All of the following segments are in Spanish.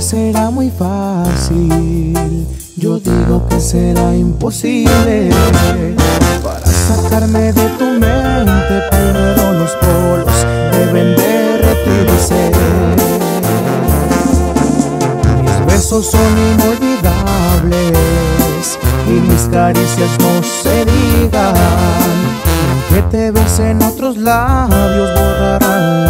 será muy fácil, yo digo que será imposible para sacarme de tu mente. Primero los polos deben derretirse. Mis besos son inolvidables y mis caricias no se digan. Que te besen otros labios borrarán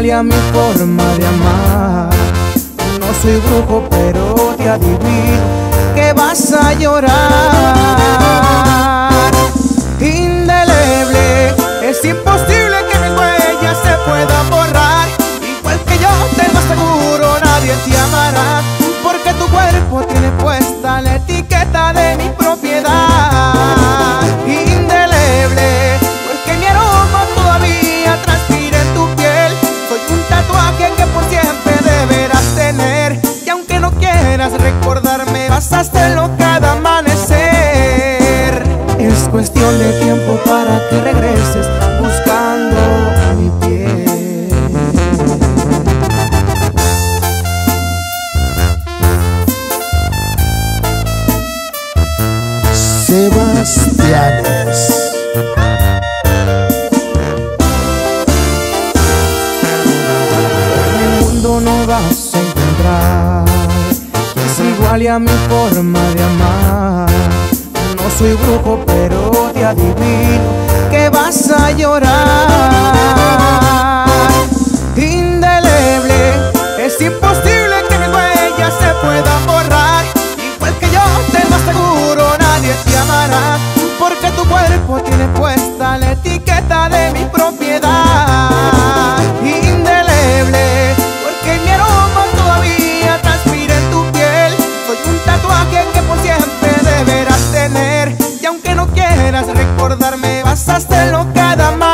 es igual y a mi forma de amar. No soy brujo, pero te adivino que vas a llorar. Indeleble, es imposible que mi huella se pueda borrar. Igual que yo te lo aseguro, nadie te amará. Porque tu cuerpo tiene puesta la a hacerlo cada amanecer. Es cuestión de tiempo para que regreses buscando mi piel. Sebastianes. El mundo no vas a encontrar igual y a mi forma de amar. No soy brujo, pero te adivino que vas a llorar. Indeleble, es imposible que mi huella se pueda borrar. Igual que yo te lo aseguro, nadie te amará. Porque tu cuerpo tiene a hacerlo cada amanecer.